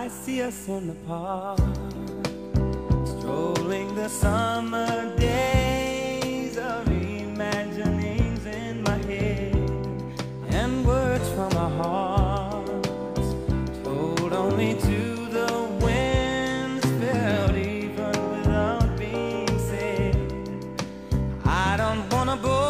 I see us in the park, strolling the summer days of imaginings in my head, and words from our hearts told only to the winds, felt even without being said. I don't wanna go.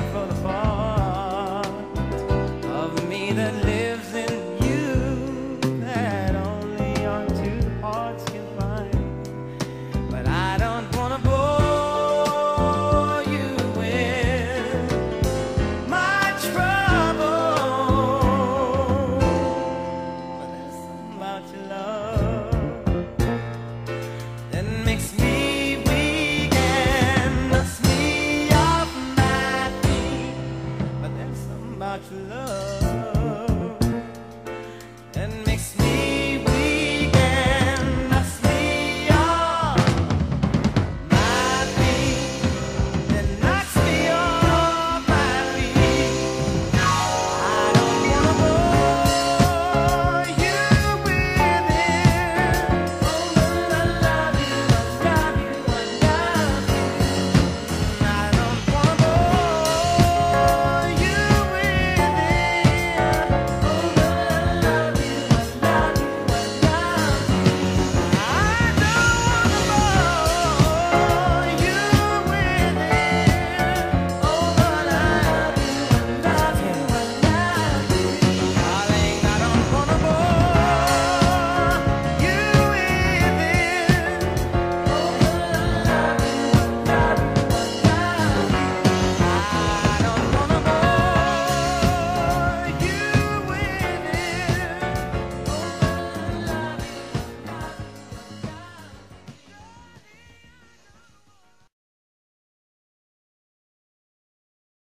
not for the part of me that. much love.